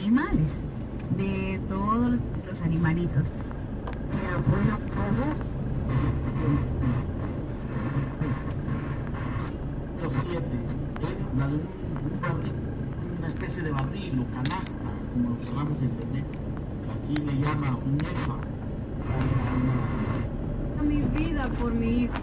animales, de todos los animalitos. Los siete, ¿eh? la de un, un barril, una especie de barril o canasta, como lo queramos entender. Aquí le llama un efa. A mis vidas por mi hijo.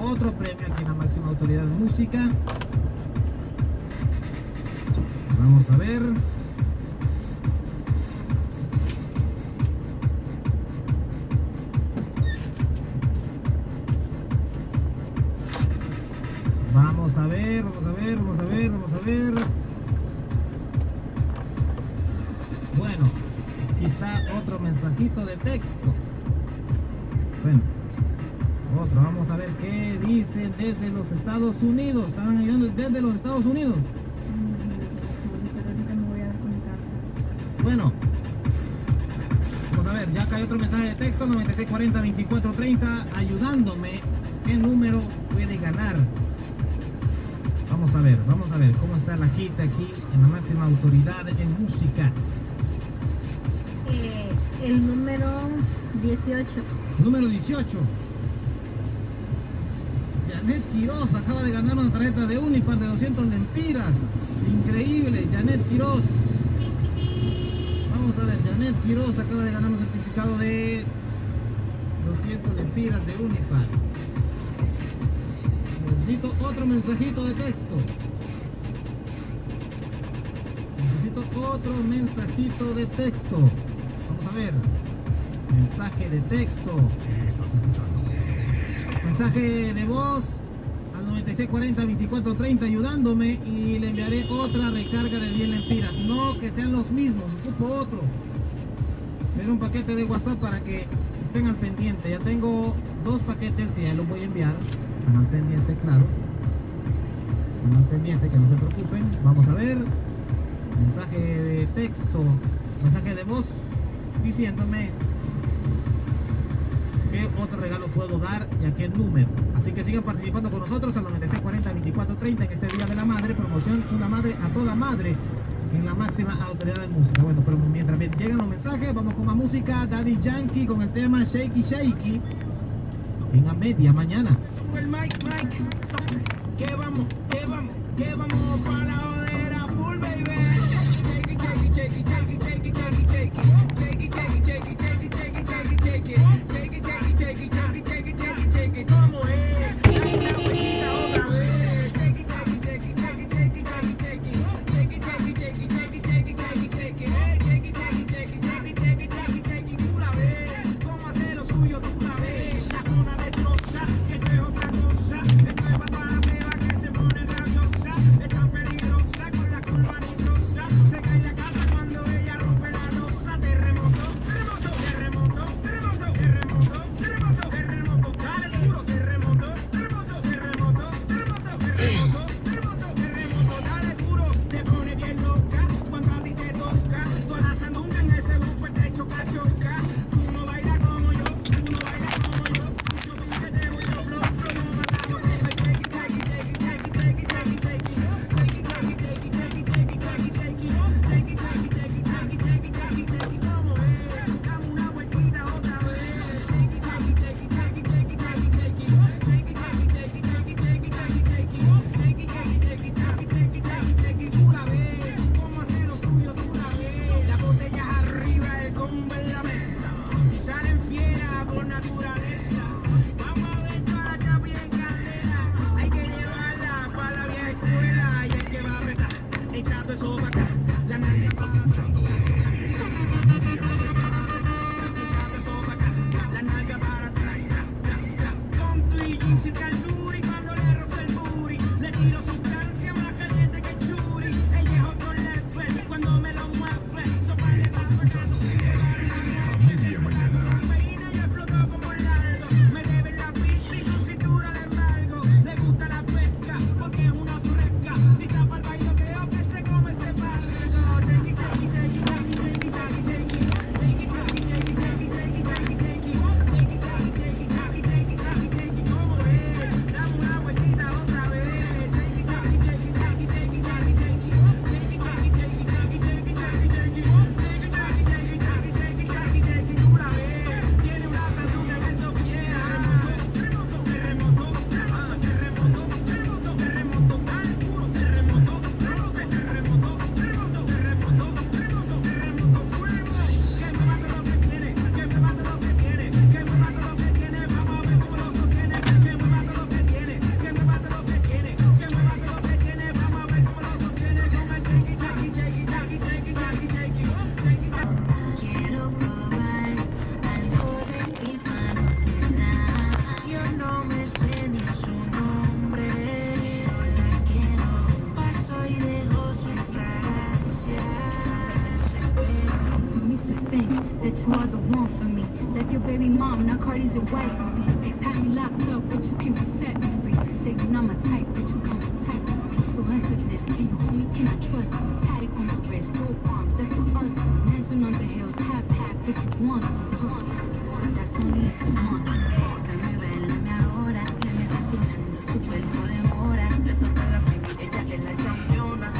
Otro premio aquí en la máxima autoridad de música. Vamos a ver. Vamos a ver, vamos a ver, vamos a ver, vamos a ver. Bueno, aquí está otro mensajito de texto. Bueno, vamos a ver qué dice desde los Estados Unidos. Estaban ayudando desde los Estados Unidos. Bueno, vamos a ver, ya acá hay otro mensaje de texto, 9640-2430, ayudándome. ¿Qué número puede ganar? Vamos a ver, vamos a ver cómo está la gente aquí en la máxima autoridad en música. Eh, el número 18. Número 18. Janet Quiroz acaba de ganar una tarjeta de Unipar de 200 lempiras. Increíble, Janet Quiroz. Vamos a ver, Janet Quiroz acaba de ganar un certificado de 200 lempiras de Unipar. Necesito otro mensajito de texto. Necesito otro mensajito de texto. Vamos a ver. Mensaje de texto. Mensaje de voz al 9640-2430 ayudándome y le enviaré otra recarga de 10 lempiras. No que sean los mismos, ocupo otro. Pero un paquete de WhatsApp para que estén al pendiente. Ya tengo dos paquetes que ya los voy a enviar. Están al pendiente, claro. Están al pendiente, que no se preocupen. Vamos a ver. Mensaje de texto, mensaje de voz diciéndome qué otro regalo puedo dar y a qué número. Así que sigan participando con nosotros al 9640-2430 en este Día de la Madre, promoción Una Madre a toda madre en la máxima autoridad de música. Bueno, pero mientras llegan los mensajes, vamos con más música. Daddy Yankee con el tema Shakey Shakey en a media mañana. it, shake it, shake it, shake bitch, you are the one for me. Left your baby mom, now Cardi's your wife to be. Ex had me locked up, but you came to set me free. Say you're not my type, but you come a type. So handsomeness, can you hold me, can I trust you? Paddock on my wrist, rope arms, that's for us. Mansion on the hills, half half if you want to. That's only if you want.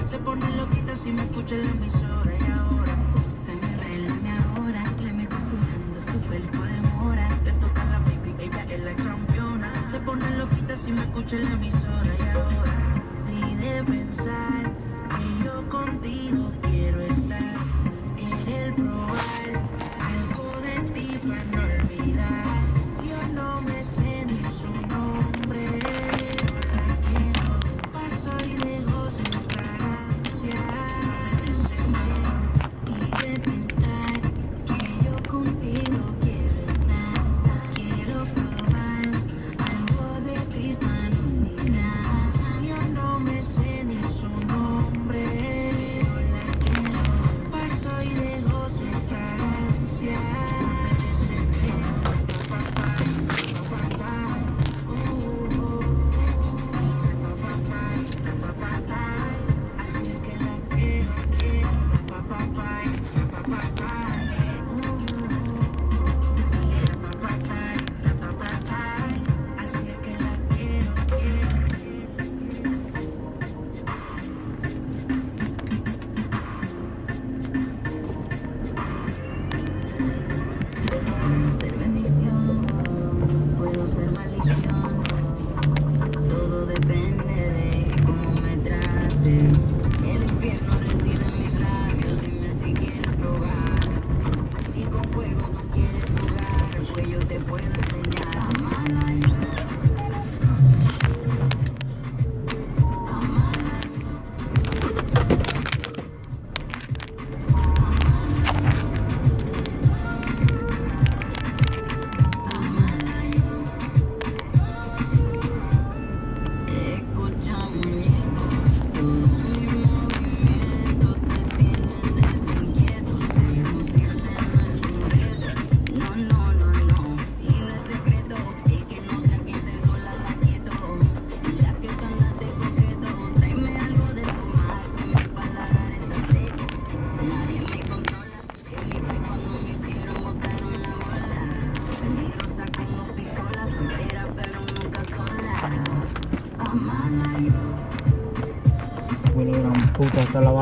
Se pone loquita si me escucha la misión 真的没。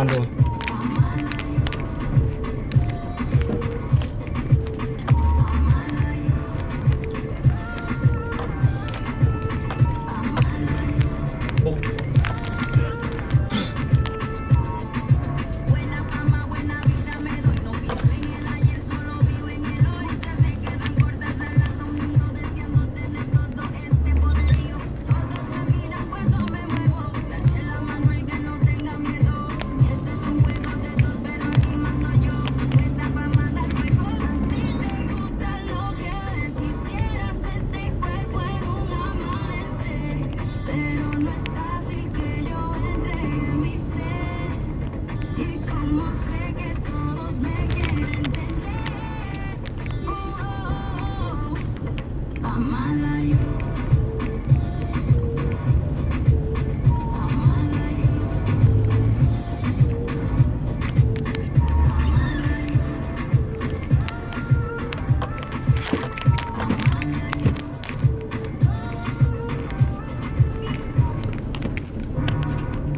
Aduh!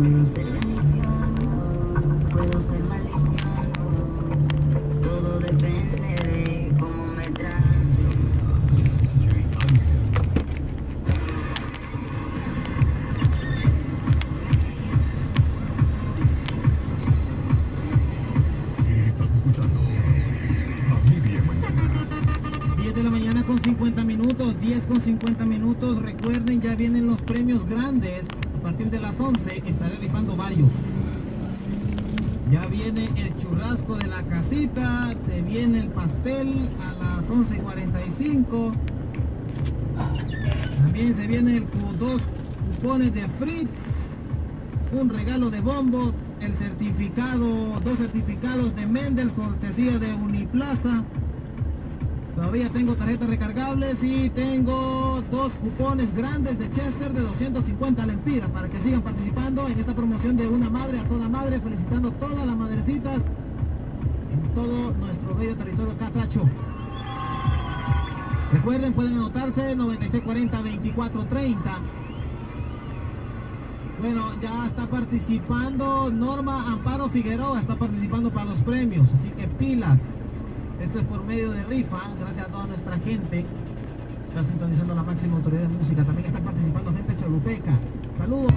music. las 11 estaré rifando varios. Ya viene el churrasco de la casita, se viene el pastel a las 11.45. También se viene el dos cupones de Fritz, un regalo de bombos, el certificado, dos certificados de Mendel, cortesía de Uniplaza. Todavía tengo tarjetas recargables y tengo dos cupones grandes de Chester de 250 lempiras para que sigan participando en esta promoción de una madre a toda madre, felicitando a todas las madrecitas en todo nuestro bello territorio catracho. Recuerden, pueden anotarse 9640-2430. Bueno, ya está participando Norma Amparo Figueroa, está participando para los premios, así que pilas. Esto es por medio de rifa, gracias a toda nuestra gente. Está sintonizando la máxima autoridad de música. También está participando gente choluteca. Saludos.